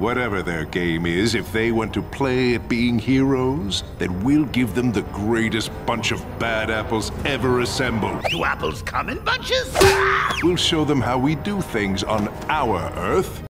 Whatever their game is, if they want to play at being heroes, then we'll give them the greatest bunch of bad apples ever assembled. Do apples come in bunches? We'll show them how we do things on our Earth.